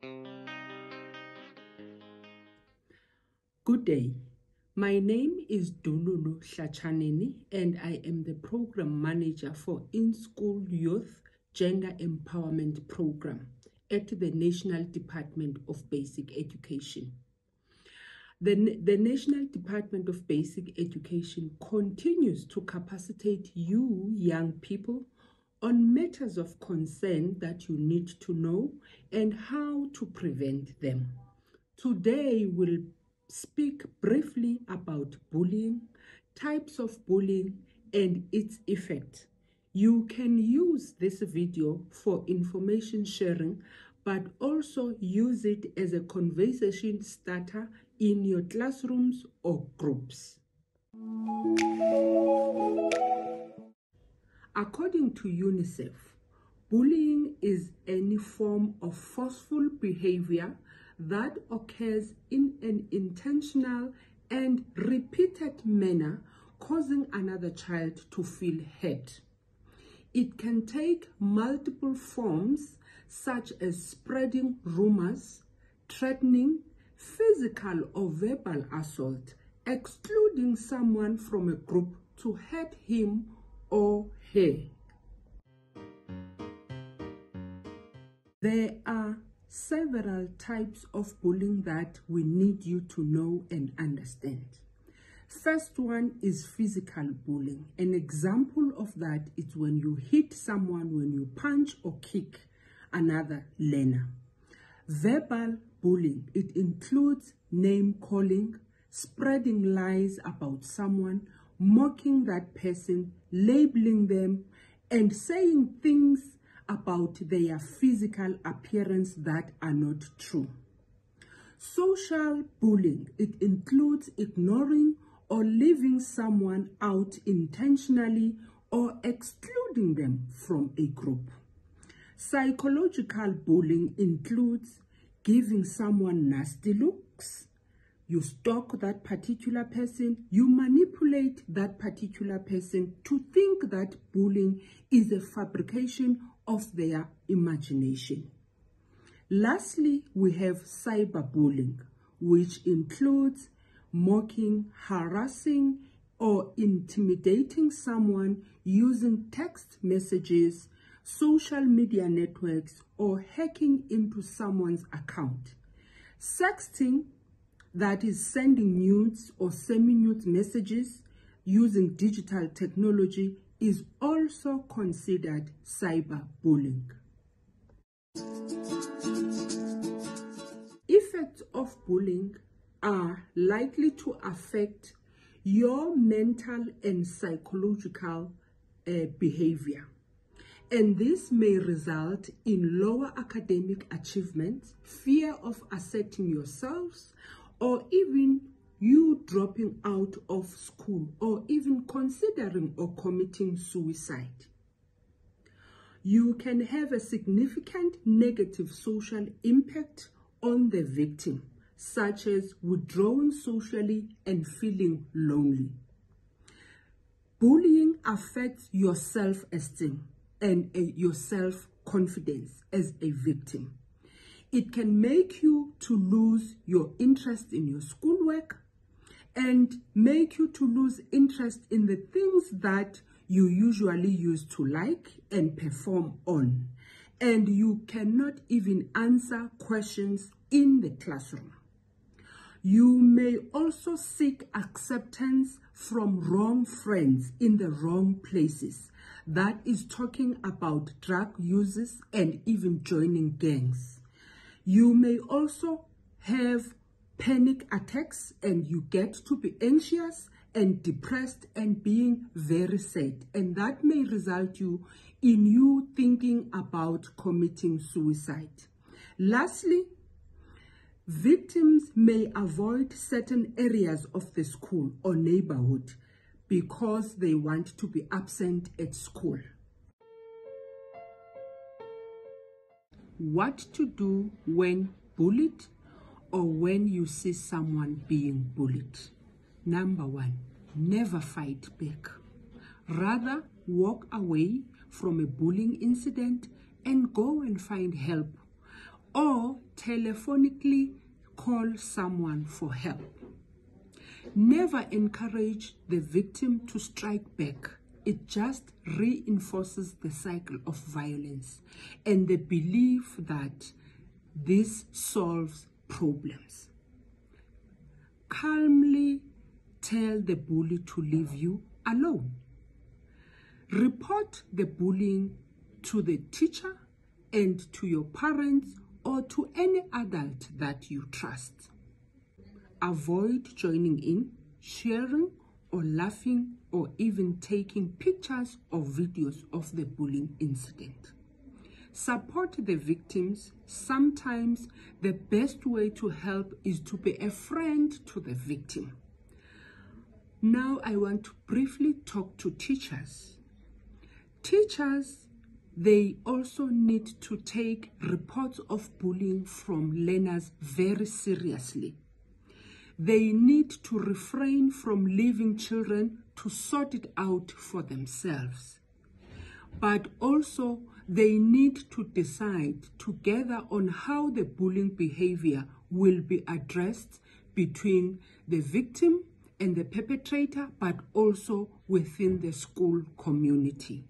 Good day. My name is Dululu Hlatsheneni and I am the Program Manager for In School Youth Gender Empowerment Program at the National Department of Basic Education. The, the National Department of Basic Education continues to capacitate you, young people, on matters of concern that you need to know and how to prevent them. Today, we'll speak briefly about bullying, types of bullying, and its effect. You can use this video for information sharing, but also use it as a conversation starter in your classrooms or groups. According to UNICEF, bullying is any form of forceful behavior that occurs in an intentional and repeated manner, causing another child to feel hurt. It can take multiple forms, such as spreading rumors, threatening, physical or verbal assault, excluding someone from a group to hurt him or her. There are several types of bullying that we need you to know and understand. First one is physical bullying. An example of that is when you hit someone, when you punch or kick another learner. Verbal bullying, it includes name calling, spreading lies about someone, mocking that person, labeling them, and saying things about their physical appearance that are not true. Social bullying, it includes ignoring or leaving someone out intentionally or excluding them from a group. Psychological bullying includes giving someone nasty looks, you stalk that particular person, you manipulate that particular person to think that bullying is a fabrication of their imagination. Lastly, we have cyberbullying, which includes mocking, harassing, or intimidating someone using text messages, social media networks, or hacking into someone's account. Sexting, that is sending nudes or semi-nude messages using digital technology is also considered cyberbullying. Effects of bullying are likely to affect your mental and psychological uh, behavior. And this may result in lower academic achievements, fear of asserting yourselves, or even you dropping out of school or even considering or committing suicide. You can have a significant negative social impact on the victim, such as withdrawing socially and feeling lonely. Bullying affects your self-esteem and uh, your self-confidence as a victim. It can make you to lose your interest in your schoolwork and make you to lose interest in the things that you usually used to like and perform on. And you cannot even answer questions in the classroom. You may also seek acceptance from wrong friends in the wrong places. That is talking about drug uses and even joining gangs. You may also have panic attacks and you get to be anxious and depressed and being very sad. And that may result you in you thinking about committing suicide. Lastly, victims may avoid certain areas of the school or neighborhood because they want to be absent at school. What to do when bullied or when you see someone being bullied. Number one, never fight back. Rather, walk away from a bullying incident and go and find help. or telephonically call someone for help. Never encourage the victim to strike back. It just reinforces the cycle of violence and the belief that this solves problems. Calmly tell the bully to leave you alone. Report the bullying to the teacher and to your parents or to any adult that you trust. Avoid joining in, sharing, or laughing, or even taking pictures or videos of the bullying incident. Support the victims. Sometimes the best way to help is to be a friend to the victim. Now I want to briefly talk to teachers. Teachers, they also need to take reports of bullying from learners very seriously. They need to refrain from leaving children to sort it out for themselves. But also, they need to decide together on how the bullying behavior will be addressed between the victim and the perpetrator, but also within the school community.